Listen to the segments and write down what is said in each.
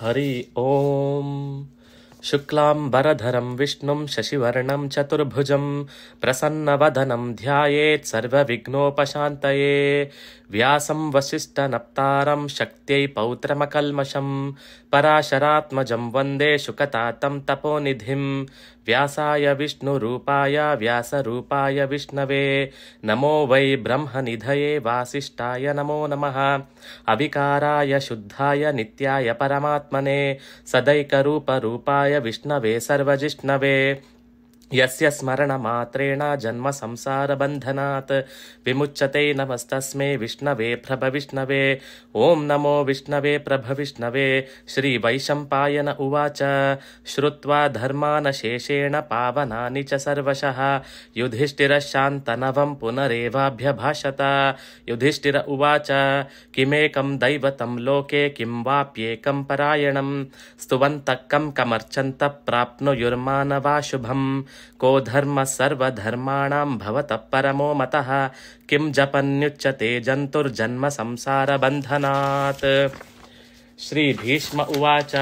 हरि ॐ शुक्लाम्बरधरं विष्णुं शशिवर्णं चतुर्भुजं प्रसन्नवदनं ध्यायेत् सर्वविघ्नोपशान्तये। व्यासं वसिष्ठनप्तारं शक्त्यै पौत्रमकल्मषं पराशरात्मजं वन्दे शुकतातं तपोनिधिं व्यासाय विष्णुरूपाय व्यासरूपाय विष्णवे। नमो वै ब्रह्मनिधये वासिष्ठाय नमो नमः। अविकाराय शुद्धाय नित्याय परमात्मने। सदैकरूपरूपाय विष्णवे सर्वजिष्णवे यस्य स्मरणमात्रेण जन्म संसारबन्धनात् विमुच्यते नमस्तस्मै विष्णवे प्रभविष्णवे। ॐ नमो विष्णवे प्रभविष्णवे। श्रीवैशम्पायन उवाच। श्रुत्वा धर्मानशेषेण पावनानि च सर्वशः। युधिष्ठिरशान्तनवं पुनरेवाभ्यभाषत। युधिष्ठिर उवाच। किमेकं दैवतं लोके किं वाप्येकं परायणं स्तुवन्तः कं कमर्चन्तः को धर्म सर्वधर्माणां भवतः परमो मतः? किं जपन्युच्यते जन्तुर्जन्म संसारबन्धनात्? श्रीभीष्म उवाच।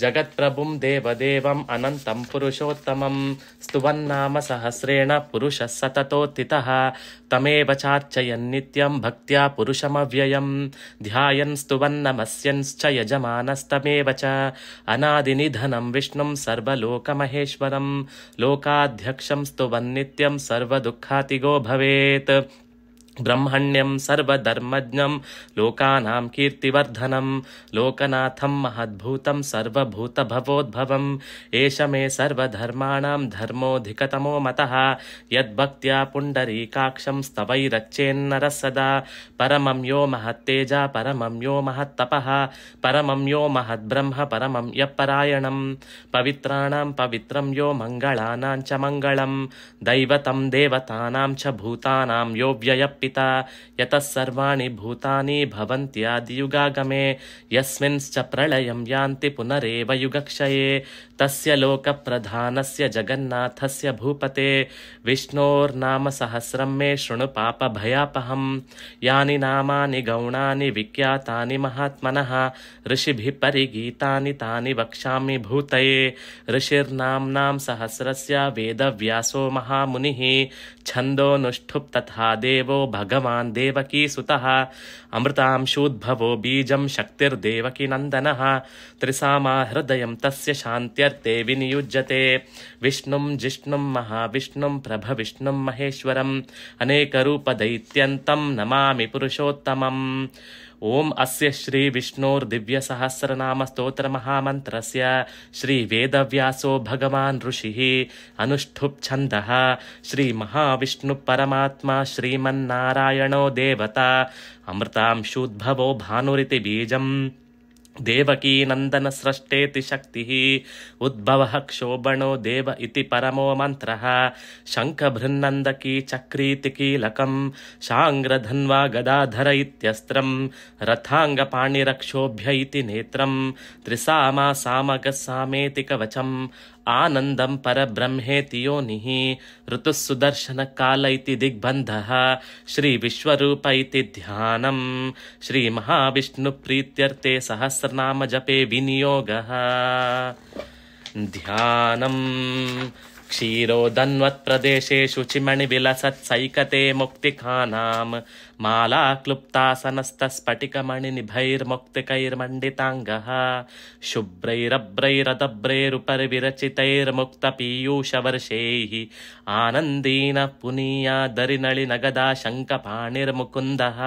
जगत्प्रभुं देवदेवम् अनन्तं पुरुषोत्तमं स्तुवन्नाम सहस्रेण पुरुषः सततोत्थितः। तमेव चार्चयन् नित्यं भक्त्या पुरुषमव्ययं ध्यायन् स्तुवन्नमस्यंश्च यजमानस्तमेव च। अनादिनिधनं विष्णुं सर्वलोकमहेश्वरं लोकाध्यक्षं स्तुवन्नित्यं भवेत्। ब्रह्मण्यं सर्वधर्मज्ञं, लोकानां कीर्तिवर्धनं, लोकनाथं महद्भूतं सर्वभूतभवोद्भवम् एष मे सर्वधर्माणां धर्मोऽधिकतमो मतः। यद्भक्त्या पुण्डरीकाक्षं स्तवैरच्चेन्नरः सदा। परमं यो महत्तेजा, परमं यो महत्तपः। परमं यो महद्ब्रह्म, परमं यः परायणं पवित्राणां पवित्रं यो मङ्गलानां च मङ्गलं दैवतं देवतानां च भूतानां यो पिता यतः सर्वाणि भूतानि भवन्त्यादियुगागमे, यस्मिंश्च प्रलयं यान्ति पुनरेव युगक्षये, तस्य लोकप्रधानस्य जगन्नाथस्य भूपते विष्णोर्नाम सहस्रं मे शृणु पापभयापहं, यानि नामानि गौणानि विख्यातानि महात्मनः, ऋषिभिः परिगीतानि तानि वक्ष्यामि भूतये, ऋषिर्नाम्नां सहस्रस्य वेदव्यासो महामुनिः, छन्दोऽनुष्ठुप् तथा देवो भगवान् देवकीसुतः अमृतांशूद्भवो बीजं शक्तिर्देवकीनन्दनः त्रिसामा हृदयं तस्य शान्त्यर्थे विनियुज्यते। विष्णुं जिष्णुं महाविष्णुं प्रभविष्णुं महेश्वरम्। अनेकरूपदैत्यन्तं नमामि पुरुषोत्तमम् ॐ अस्य श्रीविष्णोर्दिव्यसहस्रनामस्तोत्रमहामन्त्रस्य श्रीवेदव्यासो भगवान् ऋषिः अनुष्ठुप्छन्दः श्रीमहाविष्णुपरमात्मा श्रीमन्नारायणो देवता अमृतांशूद्भवो भानुरिति बीजम् देवकीनन्दनस्रष्टेति शक्तिः। उद्भवः क्षोभणो देव इति परमो मन्त्रः। शङ्खभृन्नन्दकी चक्रीति कीलकं शाङ्ग्रधन्वा गदाधर इत्यस्त्रं रथाङ्गपाणिरक्षोभ्य इति नेत्रं कवचम् आनन्दं परब्रह्मेति योनिः ऋतुः सुदर्शनकाल इति दिग्बन्धः। श्रीविश्वरूप इति ध्यानं श्रीमहाविष्णुप्रीत्यर्थे सहस्रनाम जपे विनियोगः। ध्यानम्। क्षीरोदन्वत्प्रदेशेषु चिमणिविलसत्सैकते मुक्तिकानां माला क्लुप्तासनस्तस्फटिकमणिनिभैर्मुक्तिकैर्मण्डिताङ्गः शुभ्रैरभ्रैरदभ्रैरुपरिविरचितैर्मुक्तपीयूषवर्षैः आनन्दीन पुनीयादरिनळिनगदा शङ्खपाणिर्मुकुन्दः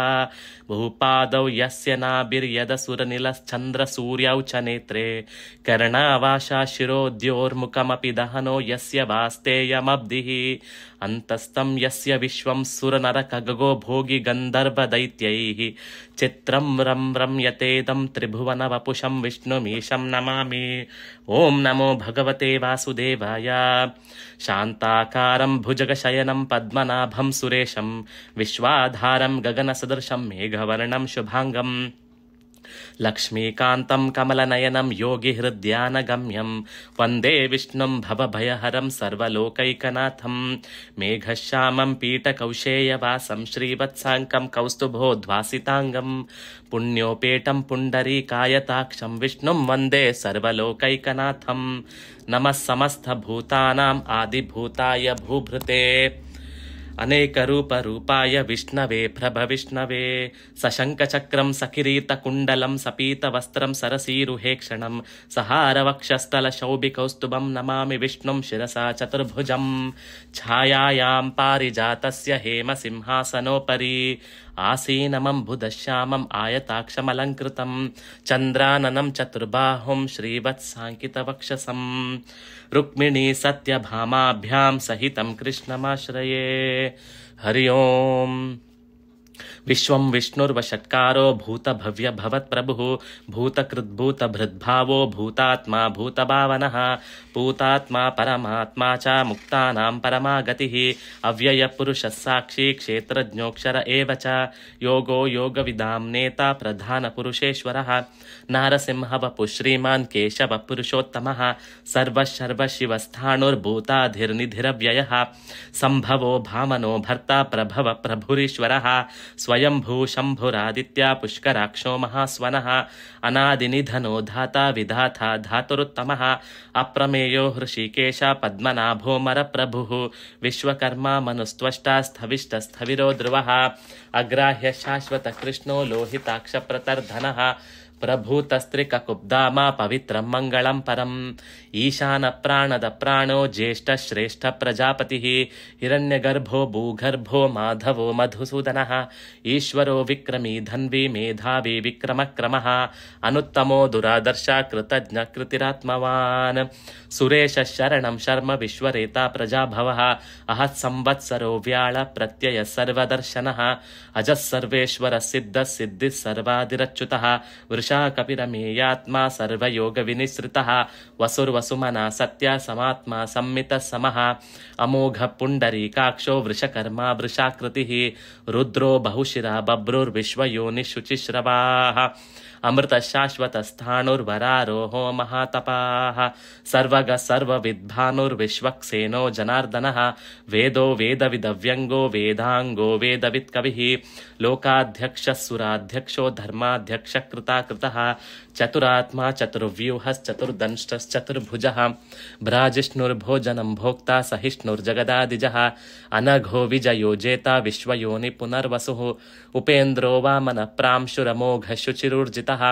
भूपादौ यस्य नाभिर्यदसुरनिलश्चन्द्रसूर्यौ च नेत्रे। कर्णावाशा शिरोद्योर्मुखमपि दहनो यस्य वास्तेयमब्धिः अन्तस्तं यस्य विश्वं सुरनरखगो भोगि गन्धर्वदैत्यैः। चित्रं रं रम्यतेदं त्रिभुवनवपुषं विष्णुमीशं नमामि। ॐ नमो भगवते वासुदेवाय। शान्ताकारं भुजगशयनं पद्मनाभं सुरेशं। विश्वाधारं गगनसदृशं मेघवर्णं शुभाङ्गम् लक्ष्मीकान्तं कमलनयनं योगिहृद्यानगम्यं। वन्दे विष्णुं भवभयहरं सर्वलोकैकनाथं। मेघश्यामं पीठकौशेयवासं श्रीवत्साङ्कं कौस्तुभोद्वासिताङ्गं पुण्योपेटं पुण्डरीकायताक्षं विष्णुं वन्दे सर्वलोकैकनाथं। नमः समस्तभूतानाम् आदिभूताय भूभृते అనేక రూప రూపాయ విష్ణవే ప్రభ విష్ణవే సశంక చక్రం సకిరీత కుండలం సపీత వస్త్రం సరసీరుహేక్షణం సహారవక్షస్థల శౌభి కౌస్తుభం నమామి విష్ణుం శిరసా చతుర్భుజం ఛాయాయాం పారిజాతస్య హేమ సింహాసనోపరి आसीनमम्बुदश्यामम् आयताक्षमलङ्कृतं चन्द्राननं चतुर्बाहुं श्रीवत्साङ्कितवक्षसं रुक्मिणी सत्यभामाभ्यां सहितं कृष्णमाश्रये। हरि ओम् विश्वं विष्णुर्वषट्कारो भूतभव्यभवत्प्रभुः भूतकृद्भूतभृद्भावो भूतात्मा भूतभावनः, भूतात्मा परमात्मा च मुक्तानां परमा गतिः अव्ययपुरुषः साक्षी क्षेत्रज्ञोऽक्षर एव च, योगो योगविदां नेता प्रधानपुरुषेश्वरः, नारसिंहवपु श्रीमान् केशवपुरुषोत्तमः, सर्वशर्वशिवस्थाणुर्भूताधिर्निधिरव्ययः, सम्भवो भामनो भर्ता प्रभव प्रभुरीश्वरः स्वयंभू शम्भुरादित्या पुष्कराक्षो महास्वनः, अनादिनिधनो धाता विधाता धातुरुत्तमः, अप्रमेयो हृषिकेश प्रभु विश्वकर्मा मनुस्त्वष्टा स्थविष्टस्थविरो ध्रुवः अग्राह्य शाश्वतकृष्णो लोहिताक्षप्रतर्धनः प्रभूतस्त्रिककुब्दामा पवित्रं मङ्गलं परम्। ईशानप्राणदप्राणो ज्येष्ठश्रेष्ठप्रजापतिः। हिरण्यगर्भो भूगर्भो माधवो मधुसूदनः। ईश्वरो विक्रमी धन्वी मेधावी विक्रमक्रमः। अनुत्तमो दुरादर्शा कृतज्ञकृतिरात्मवान्। सुरेशः शरणं शर्म विश्वरेता प्रजाभवः। अहत् संवत्सरो व्याळ प्रत्ययः सर्वदर्शनः। अजः सर्वेश्वरः सिद्धः सिद्धिः सर्वादिरच्युतः। वृषा कपिरमेयात्मा सर्वयोगविनिसृतः। वसुर्वसुमना सत्या समात्मा संमितः समः। अमोघ पुण्डरीकाक्षो वृषकर्मा वृषाकृतिः। रुद्रो बहुशिरा बभ्रुर्विश्वयोनिशुचिश्रवाः। अमृतशाश्वतस्थाणुर्वरारोहो महातपाः। सर्वग सर्वविद्भानुर्विश्वक्सेनो जनार्दनः। वेदो वेदविदव्यङ्गो वेदाङ्गो वेदवित्कविः। लोकाध्यक्षः सुराध्यक्षो धर्माध्यक्षकृताकृतः चतुरात्मा चतुर्व्यूहश्चतुर्दंष्टश्चतुर्भुजः भ्राजिष्णुर्भोजनं भोक्ता सहिष्णुर्जगदादिजः अनघो विजयो जेता विश्वयोनि पुनर्वसुः उपेन्द्रो वामनः प्रांशुरमोघ शुचिरुर्जितः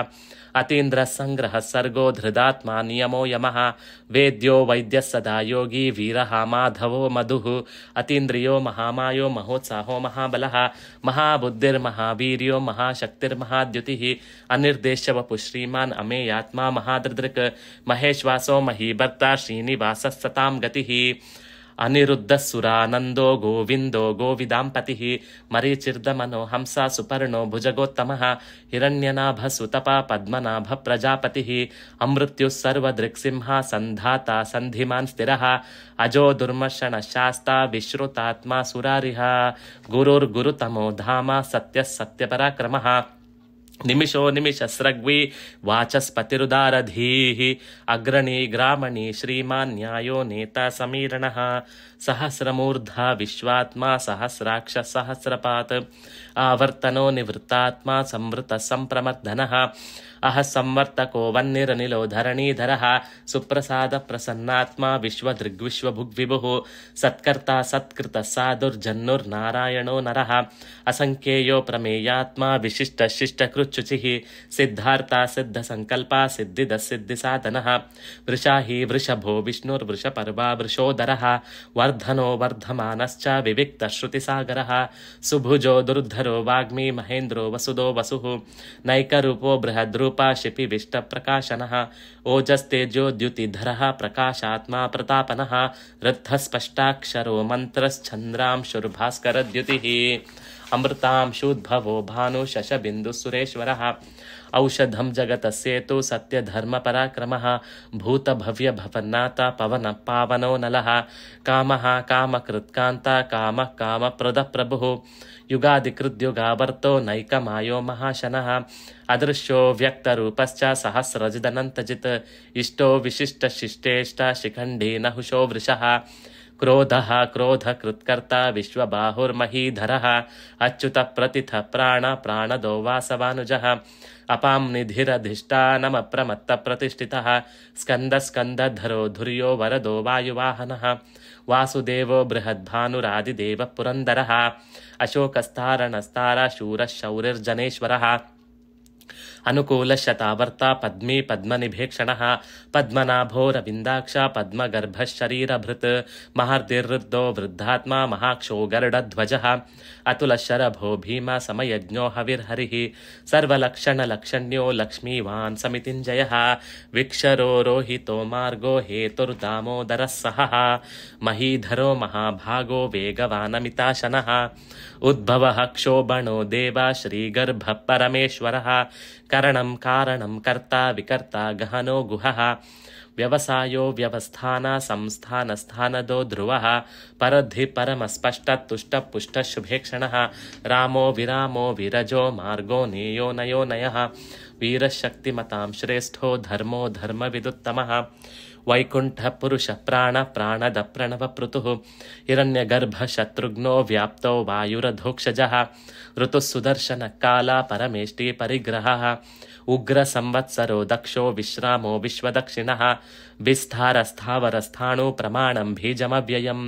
अतीन्द्रः सङ्ग्रहः सर्गो धृदात्मा नियमो यमः। वेद्यो वैद्यः सदा योगी वीरः माधवो मधुः। अतीन्द्रियो महामायो महोत्साहो महाबलः। महाबुद्धिर्महावीर्यो महाशक्तिर्महाद्युतिः। अनिर्देश्यवपु श्रीमान् अमेयात्मा महादृदृक् महेश्वासो महीभर्ता श्रीनिवासः सतां गतिः। अनिरुद्धः गोविन्दो गोविदाम्पतिः मरीचिर्दमनो हंसा सुपर्णो भुजगोत्तमः हिरण्यनाभसुतपा पद्मनाभप्रजापतिः अमृत्युः सर्वदृक्सिंहा सन्धाता सन्धिमान् स्थिरः अजो दुर्मर्शनशास्ता विश्रुतात्मा सुरारिः गुरुर्गुरुतमो धामा सत्यः सत्यपराक्रमः निमिषो निमिषस्रग्वी वाचस्पतिरुदारधीः अग्रणी ग्रामणी श्रीमान् न्यायो नेता समीरणः। सहस्रमूर्धा विश्वात्मा सहस्राक्ष सहस्रपात्। आवर्तनो निवृत्तात्मा संवृतः सम्प्रमर्दनः अह संवर्तको वह्निरनिलो धरणीधरः सुप्रसादप्रसन्नात्मा विश्वदृग्विश्वभुग्विभुः। सत्कर्ता सत्कृतः साधुर्जन्नुर्नारायणो नरः। असङ्ख्येयो प्रमेयात्मा विशिष्टशिष्टकृच्छुचिः सिद्धार्ता सिद्धसङ्कल्पा सिद्धिदः वृषा वृषाहि वृषभो विष्णुर्वृषपर्वा वृषोदरः। वर्धनो वर्धमानश्च विविक्तश्रुतिसागरः। सुभुजो दुर्धरो वाग्मी, महेन्द्रो वसुदो वसुः। नैकरूपो बृहद्रूपा शिपिविष्टप्रकाशनः ओजस्तेजोद्युतिधरः प्रकाशात्मा प्रतापनः। रद्धस्पष्टाक्षरो मन्त्रश्चन्द्रांशुर्भास्करद्युतिः। अमृतांशुद्भवो भानु शशबिन्दुसुरेश्वरः औषधं जगतस्येतु सत्यधर्मपराक्रमः भूतभव्यभवन्नाथ पवन पावनो नलः, कामः कामकृत्कान्ता, कामः कामप्रदः प्रभुः युगादिकृद्युगावर्तो नैकमायो महाशनः, अदृश्यो व्यक्तरूपश्च सहस्रजिदनन्तजित्, इष्टो विशिष्टशिष्टेष्ट शिखण्डी नहुषो वृषः। क्रोधः क्रोधकृत्कर्ता विश्वबाहुर्महीधरः, अच्युतः प्रतिथः प्राण प्राणदो वासवानुजः, अपां निधिरधिष्ठानमप्रमत्तप्रतिष्ठितः, स्कन्दस्कन्दधरो धुर्यो वरदो वायुवाहनः, वासुदेवो बृहद्भानुरादिदेवः पुरन्दरः अशोकस्तारणस्तारा शूरः अनुकूलशतावर्ता पद्मी पद्मनिभेक्षणः पद्मनाभोरविन्दाक्ष पद्मगर्भशरीरभृत्। महार्दिर्वृद्धो वृद्धात्मा, महाक्षो गरुडध्वजः। अतुलशरभो भीमा समयज्ञो हविर्हरिः। सर्वलक्षणलक्षण्यो लक्ष्मीवान् समितिञ्जयः। विक्षरो रोहितो मार्गो हेतुर्दामोदरः सहः। महीधरो महाभागो वेगवानमिताशनः। उद्भवः क्षोभणो देवा श्रीगर्भः परमेश्वरः करणं कारणं कर्ता विकर्ता गहनो गुहः। व्यवसायो व्यवस्थाना संस्थानस्थानदो ध्रुवः। परद्धि परमस्पष्टतुष्टपुष्टशुभेक्षणः। रामो विरामो विरजो मार्गो नेयो नयो नयः। वीरशक्तिमतां श्रेष्ठो धर्मो धर्मविदुत्तमः। वैकुण्ठपुरुषः प्राण प्राणद प्रणवपृतुः हिरण्यगर्भशत्रुघ्नो व्याप्तो वायुरधोक्षजः ऋतुः सुदर्शनकाला परमेष्टि परिग्रहः उग्रसंवत्सरो दक्षो विश्रामो विश्वदक्षिणः विस्तारस्थावरस्थाणु प्रमाणं बीजमव्ययम्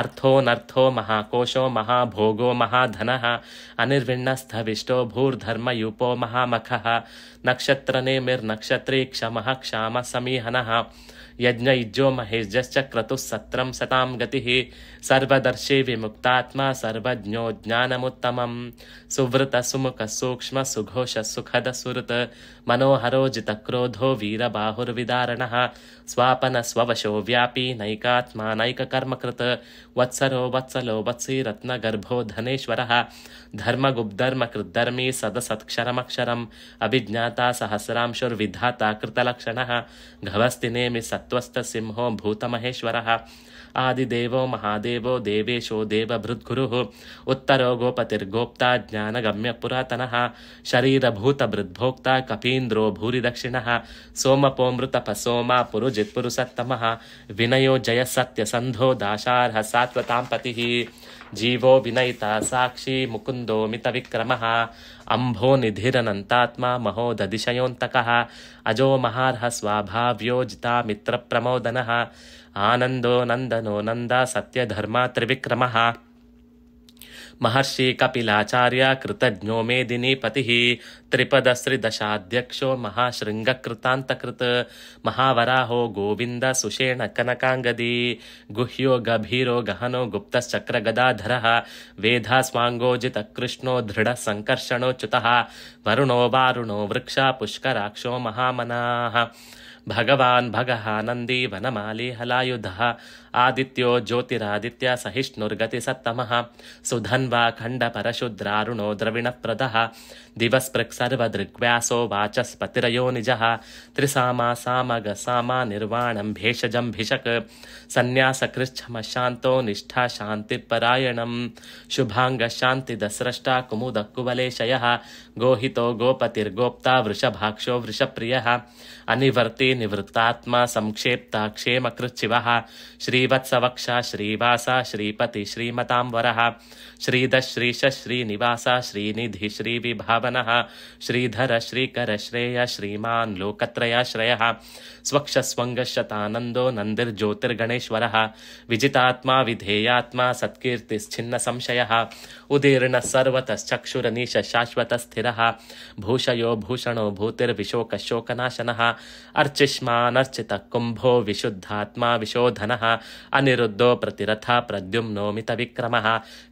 अर्थोऽनर्थो महाकोशो महाभोगो महाधनः अनिर्विण्णस्थविष्टो भूर्धर्मयूपो महामखः नक्षत्रनेमिर्नक्षत्री क्षमः क्षामः समीहनः यज्ञयुज्यो महेश्च क्रतुः सत्रं सतां गतिः सर्वदर्शी विमुक्तात्मा सर्वज्ञो ज्ञानमुत्तमं सुवृत सुमुख सूक्ष्म सुघोष सुखद सुहृत् मनोहरो जितक्रोधो वीरबाहुर्विदारणः स्वापन स्ववशो व्यापी नैकात्मा नैककर्मकृत् वत्सरो वत्सलो वत्सी रत्नगर्भो धनेश्वरः धर्मगुब्धर्मकृद्धर्मी सदसत्क्षरमक्षरम् अभिज्ञाता सहस्रांशुर्विधाता कृतलक्षणः घवस्तिनेमि सत्त्वस्तसिंहो भूतमहेश्वरः आदिदेवो महादेवो देवेशो देवभृद्गुरुः उत्तरो गोपतिर्गोप्ता ज्ञानगम्य पुरातनः शरीरभूतभृद्भोक्ता कपीन्द्रो भूरिदक्षिणः सोमपोमृतपसोमा पुरुजित्पुरुषत्तमः विनयो जयः सत्यसन्धो दाशार्ह सात्वतां पतिः जीवो विनयिता साक्षी मुकुन्दो मितविक्रमः अम्भो निधिरनन्तात्मा महोदधिशयोऽन्तकः अजो महार्ह स्वाभाव्यो जिता मित्रप्रमोदनः आनन्दो नन्दनो नन्दा सत्यधर्मा त्रिविक्रमः। महर्षि कपिलाचार्य कृतज्ञो मेदिनीपतिः त्रिपदश्रिदशाध्यक्षो महाशृङ्गकृतान्तकृत्। महावराहो गोविन्द सुषेण कनकाङ्गदी। गुह्यो गभीरो गहनो गुप्तश्चक्रगदाधरः। वेधास्वाङ्गोजितकृष्णो दृढः सङ्कर्षणोच्युतः वरुणो वारुणो वृक्षा पुष्कराक्षो महामनाः भगवान् भगः नन्दी वनमाली हलायुधः आदित्यो ज्योतिरादित्य सहिष्णुर्गतिसत्तमः। सुधन्वा खण्डपरशुद्रारुणो द्रविणप्रदः। दिवस्पृक् सर्वदृग्व्यासो वाचस्पतिरयो निजः। त्रिसामा सामग सामा निर्वाणं भेषजं भिषक्। सन्न्यासकृच्छमशान्तो निष्ठा शान्तिपरायणं। शुभाङ्गशान्तिदस्रष्टा कुमुदकुवलेशयः गोहितो गोपतिर्गोप्ता वृषभाक्षो वृषप्रियः। अनिवर्ति निवृत्तात्मा संक्षेप्ता क्षेमकृच्छिवः। श्रीवत्सवक्षा श्रीवासा श्रीपति श्रीमतां वरः श्रीदश्रीश श्रीनिवास श्रीनिधि श्रीविभावनः। श्रीधर श्रीकर श्रेय श्रीमान् लोकत्रयाश्रयः। स्वक्षस्वङ्गशतानन्दो नन्दिर्ज्योतिर्गणेश्वरः। विजितात्मा विधेयात्मा सत्कीर्तिश्छिन्नसंशयः उदीर्णः सर्वतश्चक्षुरनीश शाश्वतस्थिरः। भूषयो भूषणो भूतिर्विशोकशोकनाशनः। अर्चिष्मानर्चितः శిష్మానశ్చితకుంభో విశుద్ధాత్మా విశోధన అనిరుద్ధో ప్రతిరథ ప్రద్యుమ్నోమిత విక్రమ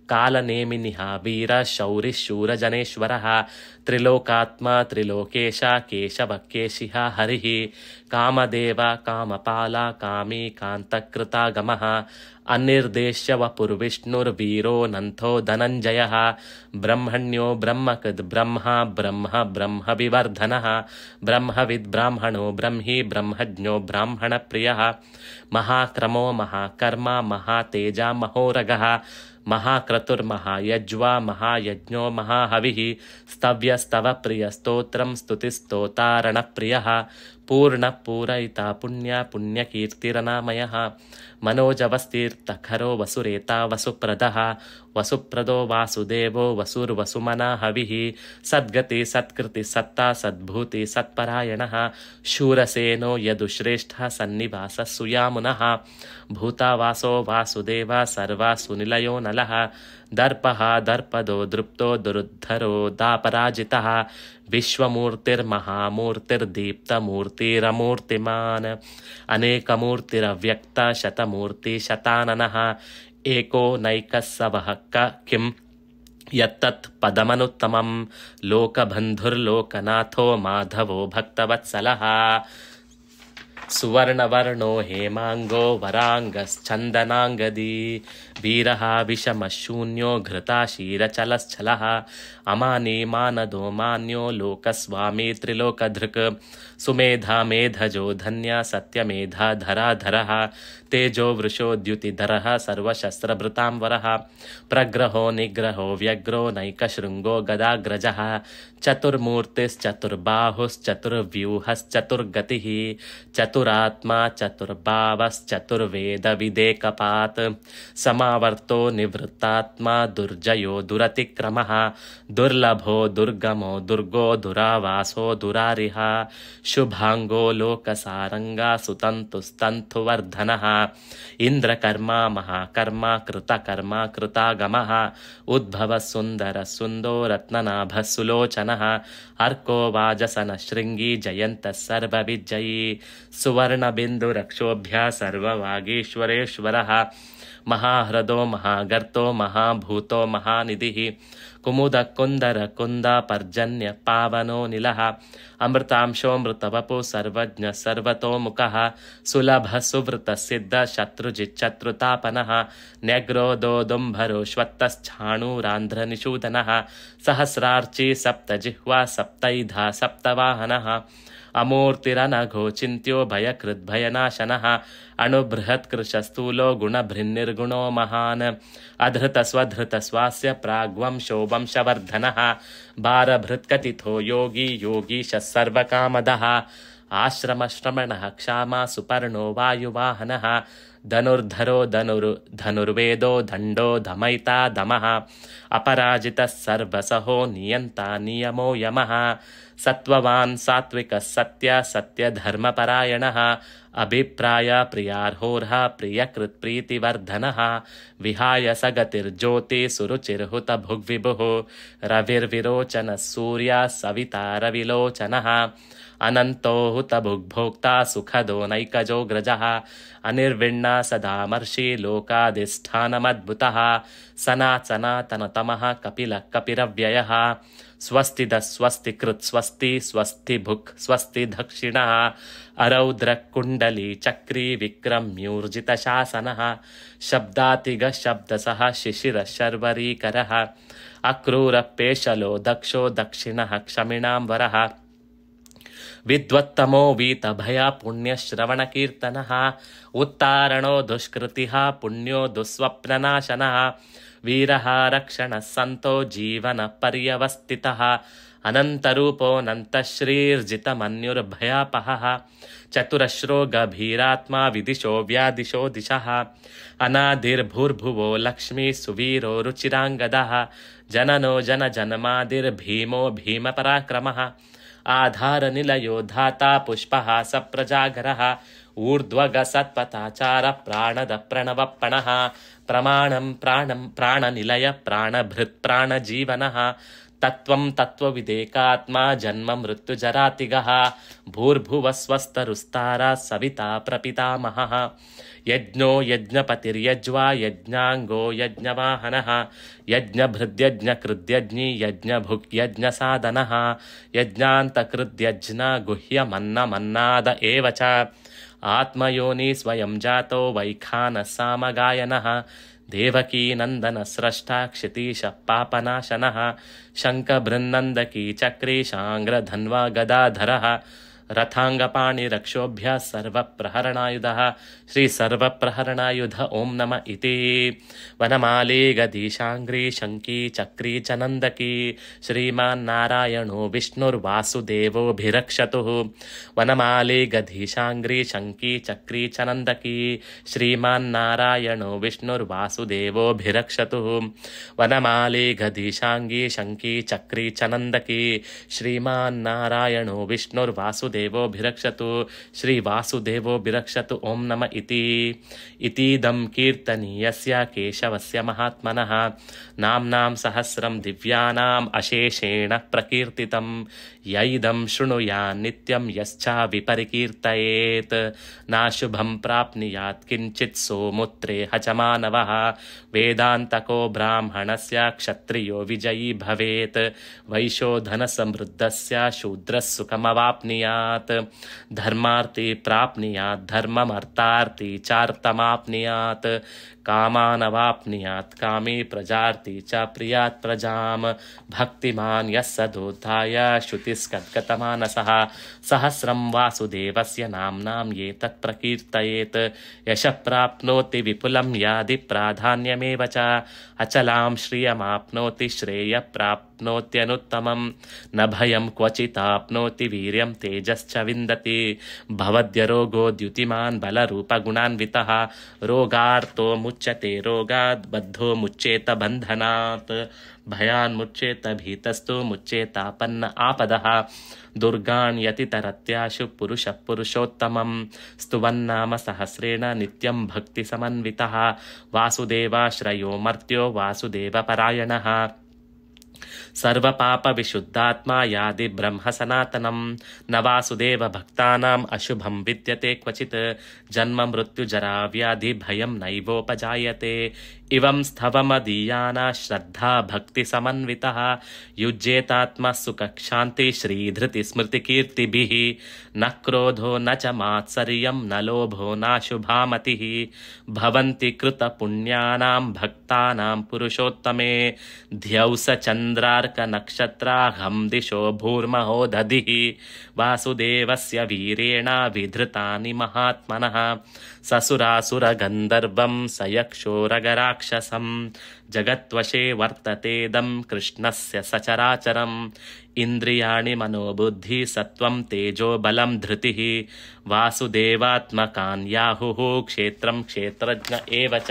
कालनेमिनिः वीर, शौरिः शूरजनेश्वरः त्रिलोकात्मा, त्रिलोकेश केशव केशिः हरिः, कामदेव, कामपाला, कामी, कान्तकृतागमः, अनिर्देश्य वपुर्विष्णुर्वीरोऽनन्थो धनञ्जयः, ब्रह्मण्यो, ब्रह्मकृद्, ब्रह्मा, ब्रह्म, ब्रह्मविवर्धनः, ब्रह्मविद्, ब्राह्मणो, ब्रह्मी, ब्रह्मज्ञो, ब्राह्मणप्रियः महाक्रमो महाकर्मा महातेजा महोरगः महाक्रतुर्महायज्वा महायज्ञो महाहविः स्तव्यस्तवप्रियस्तोत्रं स्तुतिस्तोतारणप्रियः पूर्णपूरयिता पुण्या पुण्यकीर्तिरनामयः। मनोजवस्तीर्थखरो वसुरेता वसुप्रदः। वसुप्रदो वासुदेवो वसुर्वसुमना हविः। सद्गति सत्कृति सत्ता सद्भूति सत्परायणः। शूरसेनो यदुश्रेष्ठः सन्निवासः सुयामुनः। भूतावासो वासुदेव सर्वा सुनिलयो नलः। दर्पः दर्पदो दृप्तो दुरुद्धरो दापराजितः विश्वमूर्तिर्महामूर्तिर्दीप्तमूर्तिरमूर्तिमान्। अनेकमूर्तिरव्यक्त शतमूर्ति शताननः। एको नैकः स वः क किम्? यत्तत् पदमनुत्तमं लोकबन्धुर्लोकनाथो माधवो भक्तवत्सलः सुवर्णवर्णो हेमाङ्गो वराङ्गश्चन्दनाङ्गदी वीरः विषमशून्यो घृताशीरचलश्चलः। अमानी मानदो मान्यो लोकस्वामी त्रिलोकधृक् सुमेधा मेधजो धन्या सत्यमेधा धराधरः तेजो वृषोद्युतिधरः सर्वशस्त्रभृताम्बरः प्रग्रहो निग्रहो व्यग्रो नैकशृङ्गो गदाग्रजः चतुर्मूर्तिश्चतुर्बाहुश्चतुर्व्यूहश्चतुर्गतिः चतुरात्मा चतुर्भावश्चतुर्वेदविदेकपात् समावर्तो निवृत्तात्मा दुर्जयो दुरतिक्रमः दुर्लभो दुर्गमो दुर्गो दुरावासो दुरारिः शुभाङ्गो लोकसारङ्गा सुतन्तुस्तन्तुवर्धनः इन्द्रकर्मा, महाकर्मा, कृतकर्मा, कृतागमः। उद्भवः सुन्दरः सुन्दो रत्ननाभः सुलोचनः अर्को वाजसन शृङ्गी जयन्तः सर्वविजयी सुवर्णबिन्दुरक्षोभ्यः सर्ववागीश्वरेश्वरः। महाह्रदो महागर्तो, महाभूतो, महानिधिः। कुमुद कुंदर कुंद पर्जन्य पावनो निल। अमृतांशोमृत वपु सर्वज्ञ सर्वतोमुखः। सुलभ सुवृत सिद्ध शत्रुजिच्छत्रुतापनः न्यग्रोदोदुम्भरो निषूदन। सहस्रार्ची सप्तजिह्वा सप्तैधा सप्तवाहनः। अमूर्तिरनघो चिन्त्यो भयकृद्भयनाशनः अणुबृहत्कृशस्थूलो गुणभृन्निर्गुणो महान्। अधृतस्वधृतस्वास्य प्राग्वंशो वंशवर्धनः भारभृत्कथितो योगी योगीशः सर्वकामदः आश्रमश्रमणः क्षामा सुपर्णो वायुवाहनः। धनुर्धरो धनुर् धनुर्वेदो दण्डो धमयिता दमः। अपराजितः सर्वसहो नियन्ता नियमो यमः। सत्त्ववान् सात्विकः सत्य सत्यधर्मपरायणः। अभिप्राय प्रियार्होर्ह प्रियकृत्प्रीतिवर्धनः विहाय स गतिर्ज्योति सुरुचिर्हुत भुग्विभुः। रविर्विरोचनः सूर्या सविता रविलोचनः अनन्तो हुत भुग्भोक्ता सुखदो नैकजोऽग्रजः अनिर्विण्णा सदामर्षि लोकाधिष्ठानमद्भुतः। सनातनतमः कपिलः कपिरव्ययः। स्वस्तिद स्वस्ति कृत् स्वस्ति स्वस्ति भुक् स्वस्ति दक्षिणः। चक्री विक्रम्यूर्जितशासनः शब्दातिगः शिशिरः शर्वरीकरः। अक्रूरपेशलो दक्षो दक्षिणः क्षमिणां वरः विद्वत्तमो वीतभया पुण्यश्रवणकीर्तनः उत्तारणो दुष्कृतिः पुण्यो दुःस्वप्ननाशनः वीरः रक्षणः सन्तो जीवनपर्यवस्थितः अनन्तरूपोऽनन्तश्रीर्जितमन्युर्भयापहः चतुरश्रो गभीरात्मा विदिशो व्यादिशो दिशः अनादिर्भूर्भुवो लक्ष्मी सुवीरो रुचिराङ्गदः जननो जनजन्मादिर्भीमो भीमपराक्रमः आधारनिलयो धाता पुष्पः सप्रजागरः ऊर्ध्वगसत्पथाचार प्राणद प्रणवप्रणः प्रमाणं प्राणं प्राणनिलय प्राणभृत् प्राणजीवनः तत्त्वं तत्त्वविदेकात्मा जन्म मृत्युजरातिगः भूर्भुवस्वस्तरुस्तारा सविता प्रपितामहः। यज्ञो यज्ञपतिर्यज्वा यज्ञाङ्गो यज्ञवाहनः यज्ञभृद्यज्ञकृद्यज्ञि यज्ञभुक्यज्ञसाधनः यज्ञान्तकृद्यज्ञ गुह्यमन्नमन्नाद एव च। आत्मयोनि स्वयं जातो वैखानः सामगायनः देवकी नन्दनस्रष्टा क्षितीश पापनाशनः गदाधरः रथाङ्गपाणिरक्षोभ्यः सर्वप्रहरणायुधः। श्रीसर्वप्रहरणायुध ॐ नम इति। वनमाली गदीशाङ्ग्री शङ्की चक्री च नन्दकी। श्रीमान्नारायणो विष्णुर्वासुदेवोऽभिरक्षतुः। वनमाली गधीशाङ्ग्री शङ्की चक्री च नन्दकी। श्रीमान्नारायणो विष्णुर्वासुदेवोऽभिरक्षतुः। वनमाली गधीशाङ्गी नन्दकी। श्रीमान्नारायणो विष्णुर्वासुदेवोऽभिरक्षतु श्रीवासुदेवोऽभिरक्षतु ॐ नम इति। इतीदं कीर्तनीयस्य केशवस्य महात्मनः। नाम्नां सहस्रं दिव्यानाम् अशेषेण प्रकीर्तितं य इदं शृणुयान् नित्यं यश्चा विपरिकीर्तयेत्। नाशुभं प्राप्नुयात् किञ्चित् सोमुत्रेह मानवः वेदान्तको ब्राह्मणस्य क्षत्रियो विजयी भवेत्। वैशो धनसमृद्धस्य शूद्रः सुखमवाप्नुयात्। धर्मार्थे प्राप्नुयात् धर्ममर्थार्थे चार्थमाप्नुयात् कामानवाप्नुयात्, कामे प्रजार्थे च प्रियात् प्रजां भक्तिमान् यः सदोद्धाय श्रुतिस्कद्गतमानसः सहस्रं वासुदेवस्य नाम्नां ये तत्प्रकीर्तयेत्। यशः प्राप्नोति विपुलं यादि प्राधान्यमेव च। अचलां श्रियमाप्नोति श्रेयप्राप्नोत्यनुत्तमं न भयं क्वचिताप्नोति वीर्यं तेजश्च विन्दति। भवद्यरोगो द्युतिमान् बलरूपगुणान्वितः। रोगार्तो मुच्यते रोगात् बद्धो मुच्येत बन्धनात्। भयान्मुच्येत भीतस्तु मुच्येतापन्न आपदः। दुर्गान् यतितरत्याशु पुरुषः पुरुषोत्तमं। स्तुवन्नाम सहस्रेण नित्यं भक्तिसमन्वितः। वासुदेवाश्रयो मर्त्यो वासुदेवपरायणः सर्वपापविशुद्धात्मा यादि ब्रह्मसनातनं। न वासुदेवभक्तानाम् अशुभं विद्यते क्वचित्। जन्ममृत्युजराव्याधिभयं नैवोपजायते। इवं स्तवमदीयाना श्रद्धा भक्तिसमन्वितः युज्येतात्मा सुखक्षान्ति श्रीधृतिस्मृतिकीर्तिभिः न क्रोधो न च मात्सर्यं, न लोभो नाशुभा मतिः भवन्ति कृतपुण्यानां भक्तानां पुरुषोत्तमे ध्यौसचन्द्रार्कनक्षत्राहं दिशो भूर्महो दधिः वासुदेवस्य वीरेण विधृतानि महात्मनः। ससुरासुरगन्धर्वं स यक्षोरगराक्षसं जगत्वशे वर्ततेदं कृष्णस्य सचराचरम्। इन्द्रियाणि मनोबुद्धि सत्त्वं तेजो बलं धृतिः। वासुदेवात्मकान् याहुः क्षेत्रं क्षेत्रज्ञ एव च।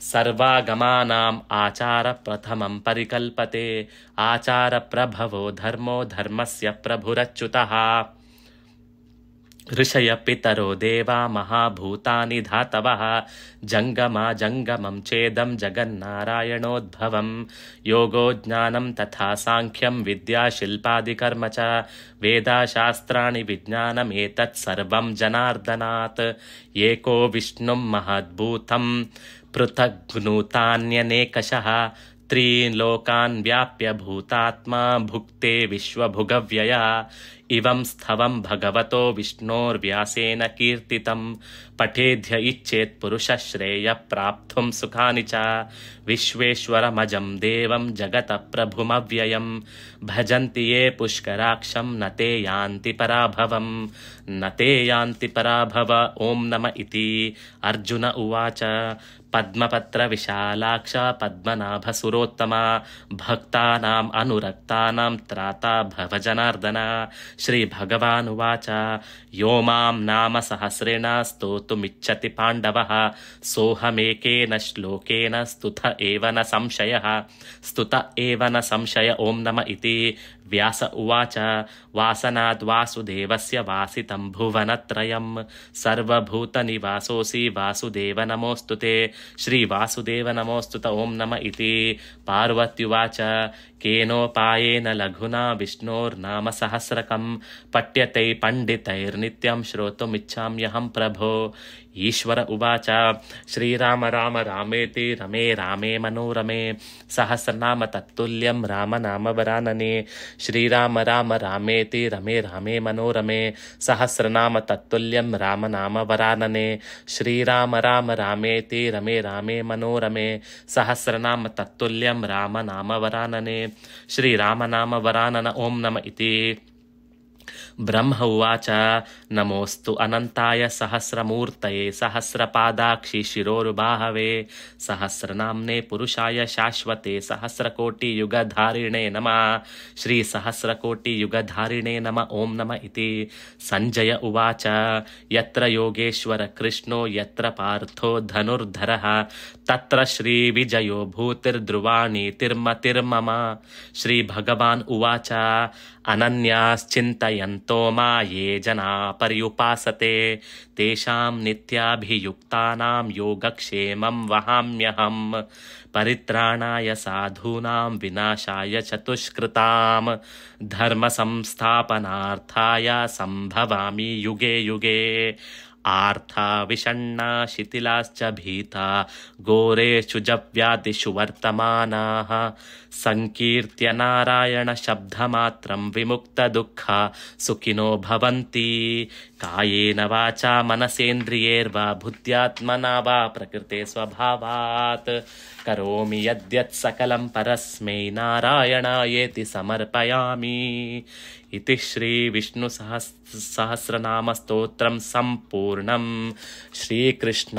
सर्वागमानाम् आचारप्रथमं परिकल्पते। आचारप्रभवो धर्मो धर्मस्य प्रभुरच्युतः ऋषय पितरो देवा महाभूतानि धातवः। जङ्गमा जङ्गमं चेदं जगन्नारायणोद्भवं। योगो ज्ञानं तथा साङ्ख्यं विद्याशिल्पादिकर्म च। वेदाशास्त्राणि विज्ञानमेतत् सर्वं जनार्दनात्। एको विष्णुं महद्भूतं। पृथग्नूतान्यनेकशः त्रीन् लोकान् व्याप्य भूतात्मा भुक्ते विश्वभुगव्यया। इवं स्थवं भगवतो विष्णोर्व्यासेन कीर्तितं। पठेद्य इच्छेत् पुरुषश्रेय प्राप्तुं सुखानि च। विश्वेश्वरमजं देवं जगतप्रभुमव्ययं भजन्ति ये पुष्कराक्षं न ते यान्ति पराभवं। न ते यान्ति पराभव ॐ नम इति। अर्जुन उवाच पद्मपत्रविशालाक्ष पद्मनाभसुरोत्तमा भक्तानाम् अनुरक्तानां त्राता भव जनार्दन श्रीभगवानुवाच यो मां नाम सहस्रेण स्तोतुमिच्छति पाण्डवः सोऽहमेकेन श्लोकेन स्तुत एव न संशयः। स्तुत एव न संशय ॐ नम इति। व्यास उवाच वासनाद् वासुदेवस्य वासितं भुवनत्रयं। सर्वभूतनिवासोऽसि वासुदेव नमोऽस्तु ते। श्रीवासुदेव नमोऽस्तु त ॐ नम इति। पार्वत्युवाच केनोपायेन लघुना विष्णोर्नाम सहस्रकं। पठ्यते पण्डितैर्नित्यं श्रोतुमिच्छाम्यहं प्रभो। ईश्वर उवाच श्रीराम राम रामेति रमे रामे मनोरमे सहस्रनाम तत्तुल्यं राम नाम वरानने। श्रीराम राम रामे रामेति रमे रामे मनोरमे सहस्रनाम तत्तुल्यं राम नाम वरानने। श्रीराम राम रामेति रमे रामे मनोरमे सहस्रनाम तत्तुल्यं राम नाम वरानने। श्रीराम नाम वरानन ॐ नम इति ब्रह्म उवाच। नमोऽस्तु अनन्ताय सहस्रमूर्तये सहस्रपादाक्षि शिरोरुबाहवे। सहस्रनाम्ने पुरुषाय शाश्वते सहस्रकोटियुगधारिणे नमः। श्रीसहस्रकोटियुगधारिणे नम ॐ नम इति। सञ्जय उवाच। यत्र योगेश्वर कृष्णो, यत्र पार्थो धनुर्धरः, तत्र श्रीविजयो भूतिर्ध्रुवाणि तिर्मतिर्मम श्रीभगवान् उवाच। अनन्याश्चिन्तयन्तो मा ये जना पर्युपासते। तेषां नित्याभियुक्तानां योगक्षेमं वहाम्यहम्। परित्राणाय साधूनां विनाशाय चतुष्कृतां धर्मसंस्थापनार्थाय सम्भवामि युगे युगे आर्था विषण्णा शिथिलाश्च भीता घोरेषु जव्यादिषु वर्तमानाः। सङ्कीर्त्य नारायणशब्दमात्रं विमुक्तदुःखा सुखिनो भवन्ति। कायेन वाचा मनसेन्द्रियैर्वा, बुद्ध्यात्मना वा प्रकृते स्वभावात्। करोमि यद्यत् सकलं परस्मै, नारायणायेति समर्पयामि। इति श्रीविष्णुसहस् सहस्रनामस्तोत्रं सम्पूर्णं श्रीकृष्णार्पणमस्तु